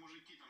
мужики там